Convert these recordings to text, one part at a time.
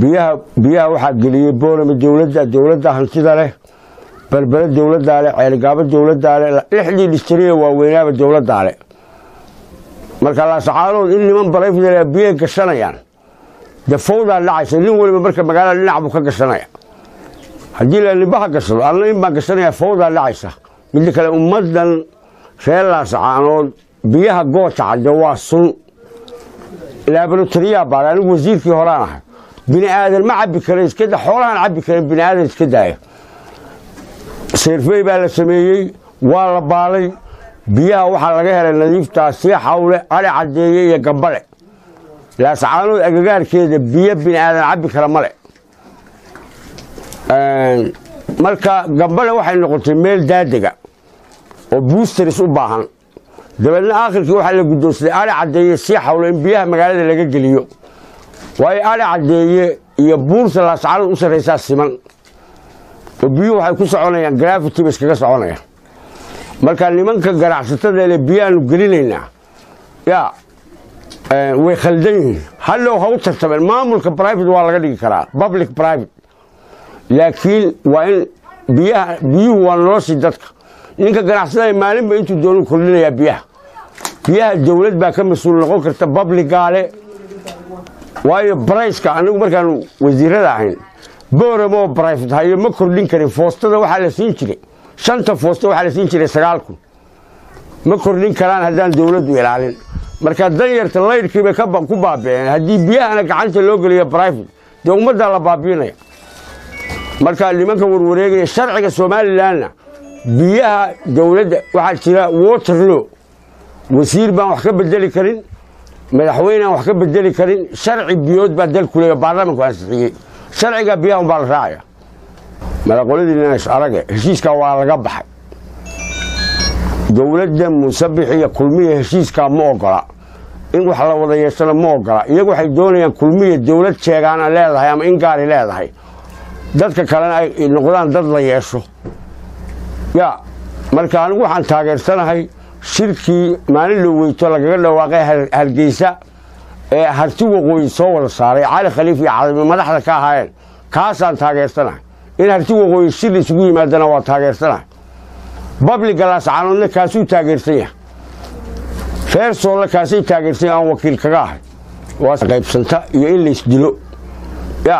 biyaha waxaa geliyey boorame dowladda dowladda hantida leh berbere dowladdaa leh ceeligaabo dowladdaa leh lixdii dhistiriya waaweynaaba dowladdaa leh. Marka laasacaanood in niman barayfdal biyaha gashanayaan. Dee fawdaa dhacaysa nin waliba marka magaalada dhinac buu ka gashanaya. Haddii la nibaha gashado alla in baan gashanaya fawdaa dhacaysa midda kale ummaddan reer laasacaanood biyaha gooja cadde waa sun. Laabaratoriyaa baara anigu wasiirkii horaan ahay bini aadan ma cabbi kara xoolahaan cabbi karan bini aadan iska daaya seerfey baa la sameeyey waa la baalay biyaha waxaa laga helay nadiiftaa sii xawle ari caddeeye iyo gambale. Laasacaanood agagaarkeeda biyo bini aadan cabbi kara male marka gambale waxay noqotay meel daadega oo buusteris u baahan. Dabeedna aakhirkii waxaa la guddoonsaday ari caddeeye sii xawle in biyaha magaalada laga geliyo waayo ari caddeeye iyo buurta laasacaanood u sarraysaa siman. Oo biyuhu waxay ku soconayaan grafity ba iskaga soconayaan. Marka nimanka ganacsatada le biyahaanu gelinaynaa yaa way khaldan yihiin. Hallow ha u tartameen maamulka private waa laga dhigi karaa public private. Laakiin waa in biyaha biyuhu waa noloshii dadka. Ninka ganacsatada maalinba intuu doonu kordhinayaa biyaha. Biyaha dowlad baa ka mas'uul noqon karta babligaale waayo briceka anigu markaanu wasiirada ahayn booramo brifate hayo ma kordhin karin. Foostada waxaa la siin jiray. Shanta foosta waxaa la siin jiray sagaal kun. Ma kordhin karaan haddaan dowladdu ilaalin. Marka danyarta laydhkii bay ku baabi'een haddii biyahana gacanta loo geliyo brifate dee ummaddaa la baabi'inaya. Marka nimanka warwareegaya sharciga somalilanna biyaha dowladda waxaa jira waterlow wasiir baan wax ka bedeli karin madaxweyneaan wax ka bedeli karin sharci biyood baa dalku baarlamanku ansixiyey sharciga biyaha un baa la raacaya madaqoladiinas arage heshiiskaa waa laga baxay. Dowladda musabix iyo kulmiya heshiiskaa ma ogola. In wax la wada yeeshana ma ogola. Iyagu waxay doonayaan kulmiya dowlad sheegaana leedahay ama in gaari leedahay. Dadka kalena ay noqdaan dad la yeesho. Ya marka anigu waxaan taageersanahay shirkii maalin loo weyto lagaga dhawaaqay hargeysa ee harti waqooyi soo wada saaray. Cali khaliif iyo cadami madaxda ka ahaayeen kaasaan taageersanahay in harti waqooyi shir isugu yimaadana waa taageersanahay babliga laascaanoodna kaasuu taageersan yahay reer soolle kaasay taageersan yahay aan wakiil kaga ahay. Qaybsanta iyo in laysdilo ya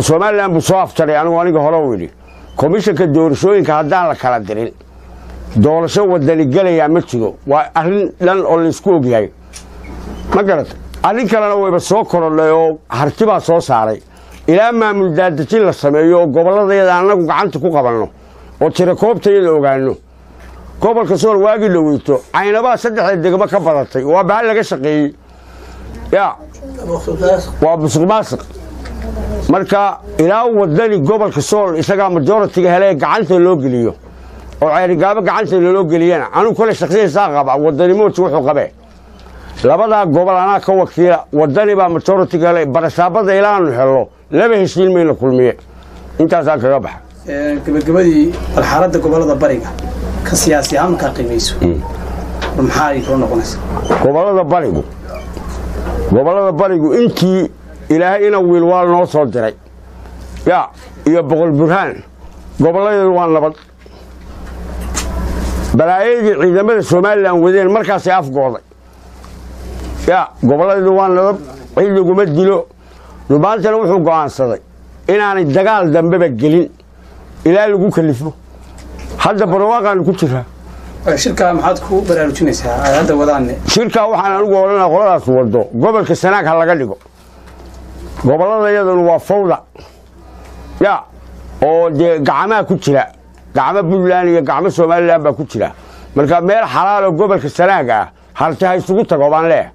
somalilan buu soo aftaray anigu aniga hore u yidhi komishanka doorashooyinka haddaan la kala dirin doorasho wadani gelayaa ma jiro. Waa arrin dhan oo laysku ogyahay. Ma garata arrin kalena wayba soo korodhay oo hartibaa soo saaray. Ilaa maamul daadajin la sameeyo oo gobolladayada annagu gacanta ku qabanno oo tirakoobtayada ogaano gobolka sool waagii dhaweyto caynabaa saddexda degmo ka badatay. Waa bahal laga shaqeeyey. Ya. Waa musuq marka ilaa wadani gobolka sool isagaa majoritiga hele gacanta loo geliyo oo ceerigaabo gacanta loloo geliyana anugu kole shaksiyaysaa qaba wadanimooji wuxuu qabee. Labadaa gobol anaa ka wakiila wadani baa majoritiga hele barasaabada ilaanu helo laba heshiin mayna kulmiye intaasaan kaga baxa gabagabadii bal xaaladda gobollada bariga ka siyaasi ahaan markaa qiimayso maxaa ay kula noqonaysa? Gobolada barigu gobollada barigu intii ilaahay ina wiilwaal noo soo diray. Ya iyo boqol burhaan gobolladeedu waa nabad balaayadii ciidamada somalilan wadeen markaasay afgooday. Ya gobolladeedu waa nabad cid laguma dilo. Dhubaantana wuxuu go'aansaday inaanay dagaal dambeba gelin. Ilaa lagu kalifo. Hadda barwaaqaanu ku jiraa shirkaa maxaad ku baraarujinaysaa ay hadda wadaanne. Shirkaa waxaan anigu odhanaa qoladaas wado gobolka sanaag ha laga dhigo. Gobollada iyaduna waa fawda. Ya oo dee gacmaha ku jira gacmo puntland iyo gacmo somalilan baa ku jira. Marka meel xalaal oo gobolka sanaag ah harti ha isugu tago baan leeyahay